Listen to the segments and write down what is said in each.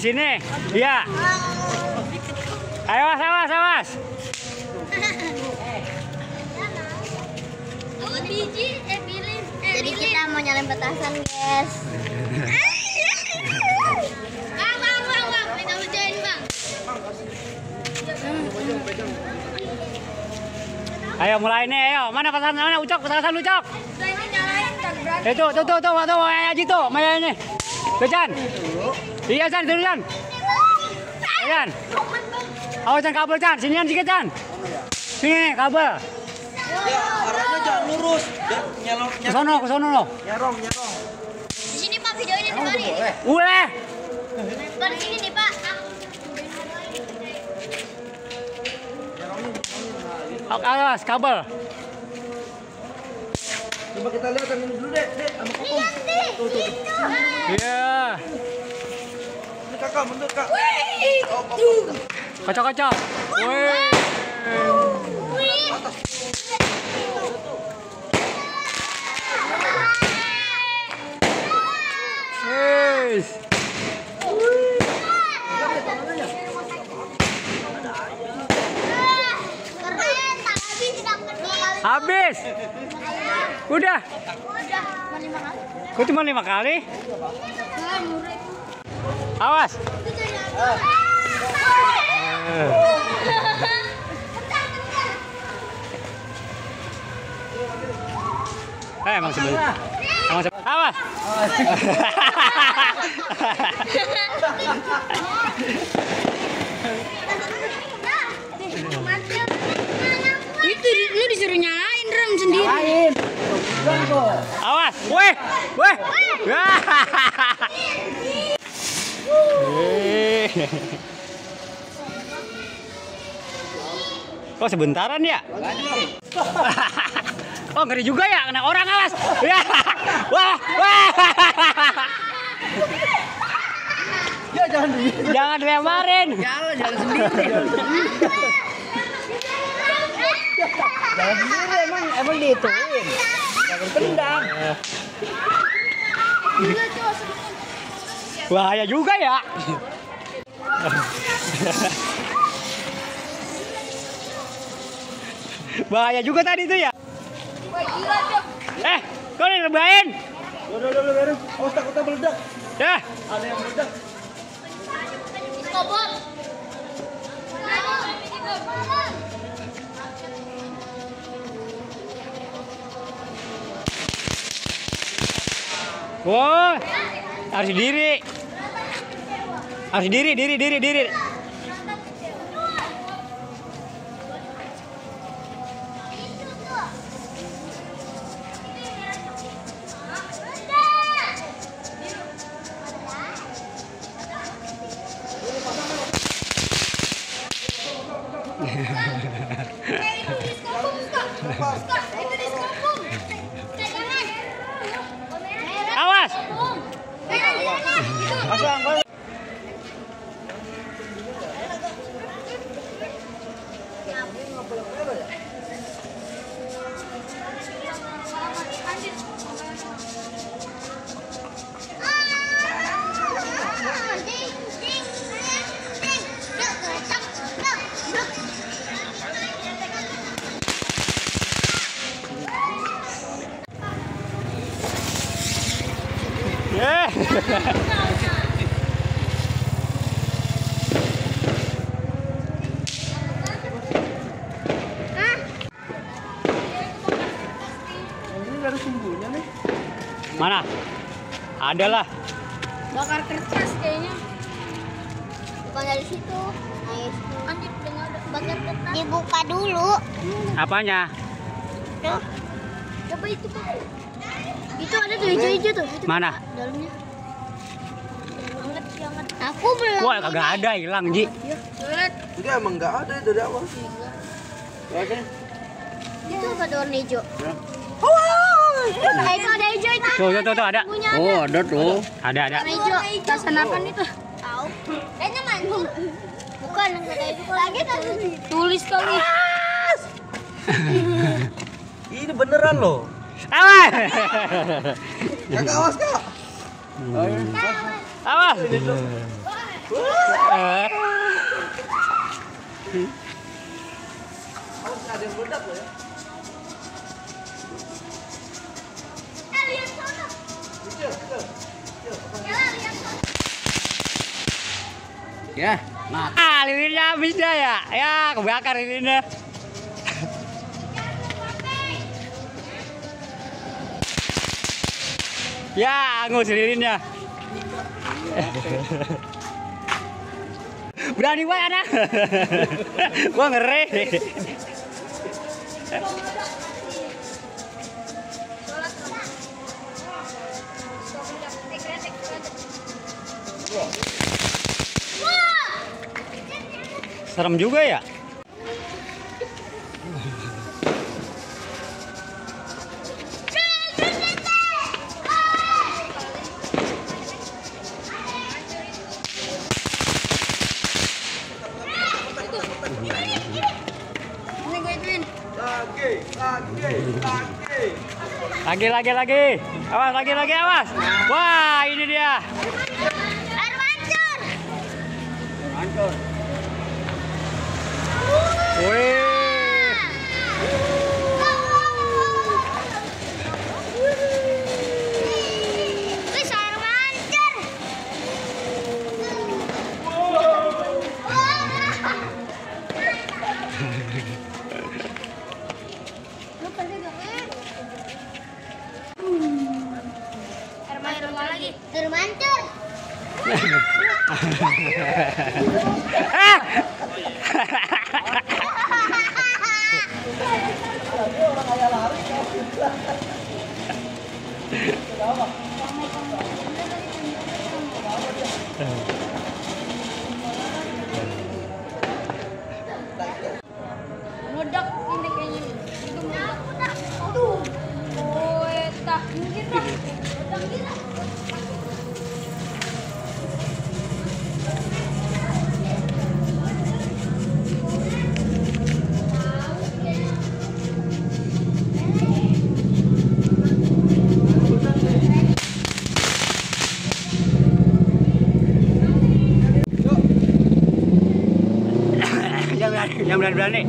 di sini. Iya. Ayo, awas, awas, awas. eh. Jadi kita mau nyalain petasan guys. Bang, bang, bang, bang. Kita hujain bang. Ayo mulai nih, ayo. Mana petasan mana? Ucok, petasan Ucok. Ini nyalain tak berani. Itu, tuh, tuh, tuh, tuh, Maya Haji tuh, Maya ini. Tuh, Jan. Iya, Jan, tuh, Jan. Jan. Awas, Jan, kabel, Jan. Sini, Jan, sedikit, Jan. Sini, nih, kabel. Ya, arahnya jangan lurus. Nyelok, Ke sono, ke sono, lo. nyerong, nyerong. Di sini Pak videonya di sini. Boleh. Pak di sini nih Pak. Awas, kabel. Coba kita lihat yang ini dulu deh, deh, sama kokong. Tuh, tuh. Iya. Ini kakak, mundur kak. Oh. Wih. Wih. Keren, tak habis dapat dua kali. Habis. Udah. Udah, mau lima kali. Kok cuma lima kali? Awas. Eh, emang sebelum. Emang sebelum. Awas. Itu lu disuruh nyalain rem sendiri. Lain. Awas. Weh. Weh. Eh. Kok sebentaran ya? Oh ngeri juga ya kena orang awas. Ya. Wah, wah. Ya, jangan dulu. Jangan dilemarin. Jalan, jalan sendiri. Jalan sendiri emang, emang dihituin. Tendang. Bahaya juga ya. Bahaya juga tadi itu ya. Eh, kau direbahin. Udah, udah, udah, udah. Awas takutnya meledak. Ya. Ada yang meledak. Kobot. Wah, harus diri. Harus diri, diri, diri, diri. Awas. 啊，是。Mana? Ada lah. Bakar kertas kayaknya. Bukan dari situ. Ada. Bakar kertas. Dibuka dulu. Apanya? Tuh. Coba itu pak. Itu ada tuh hijau-hijau tuh. Itu Mana? dalamnya. Aku belum. Wah, kagak ada hilang, Ji. Lihat. Enggak, emang nggak ada dari awal. Oke. Itu apa warna hijau? Ya. Eh, ada hijau itu. Tuh, tuh, tuh, tuh ada. Punya Oh, ada tuh. Ada, ada. Warna hijau. Tasan apa itu? Tahu. Kayaknya mantul. Bukan, enggak kayak itu. Lagi kan tulis kali. Ini beneran loh. Awas. Kakak awas kak. Awas. Eh, Awas ada yang meledak loh ya. Ya. Ya, nah. Ah, lilinnya habis dah ya. Ya, kebakar lilinnya. Ya, angus lilinnya. Berani banget anak. Gua ngeri. Serem juga ya. Ini gue ituin. Lagi, lagi, lagi. Lagi lagi lagi. Awas lagi lagi awas. Wah, ini dia. Air mancur. Wait. Jangan berani, jangan berani berani.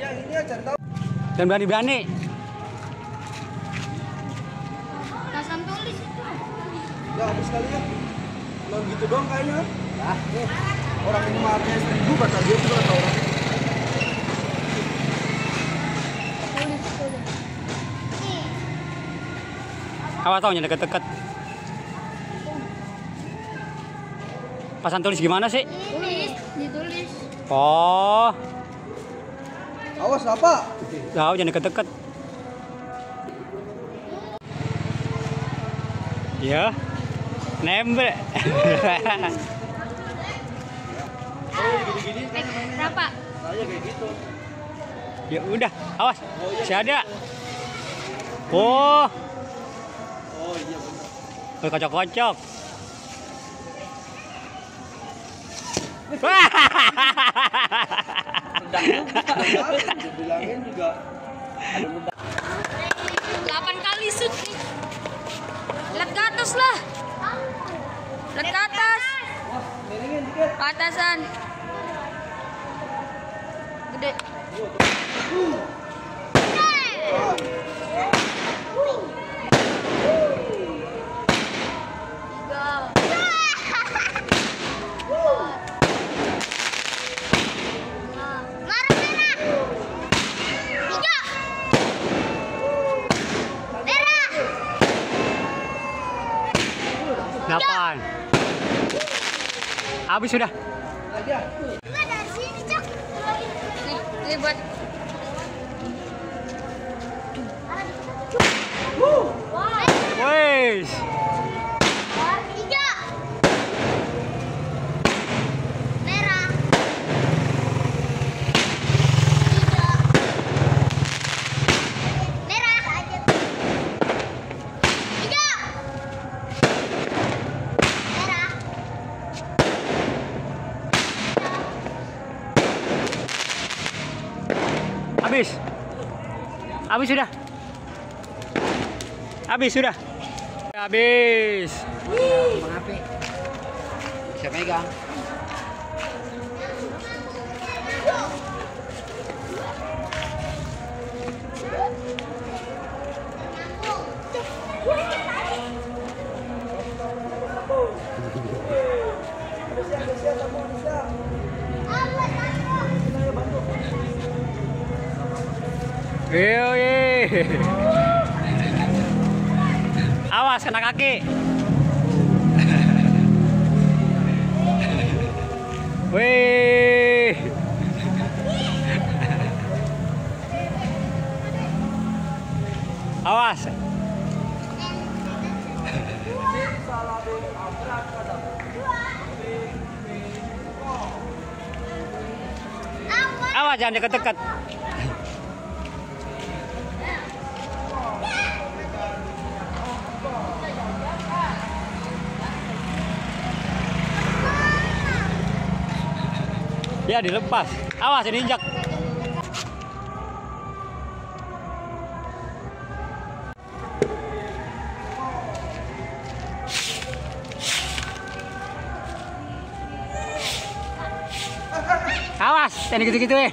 Yang ini aja tahu. Jangan berani Ya habis kali ya. Kalau gitu doang kayaknya. Ya, nih. Orang ini maafnya seribu kata dia juga kata orang. Tulis, tulis. Nih. Awas tau deket-deket. Pasan tulis gimana sih? Tulis, ditulis. Oh, Awas apa? tahu jangan deket-deket. Ya, nembel. Oh, mainnya. Berapa? Ya udah, awas. Si ada. Oh, Oh iya benar. kocok-kocok. Juga ada. 8 kali ke atas lah. Lihat ke atas. Ke atasan. Gede. Delapan. Habis sudah. Ini buat Wes. Habis sudah. Habis sudah. Habis. Bisa megang. Wih, Awas kena kaki. Wih. Awas. Awas jangan dekat-dekat. Ya dilepas. Awas ini injak. Awas, jangan gitu-gituin.